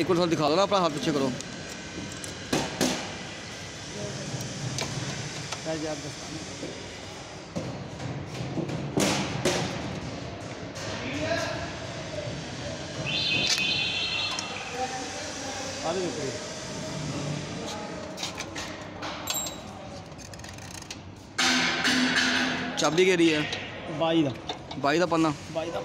एक बार दिखा दो ना अपना हाथ पीछे करो। आलू बिक्री चाबी केह्ड़ी ऐ बाई दा। 22 ਦਾ ਪੰਨਾ। ਬਾਈ ਦਾ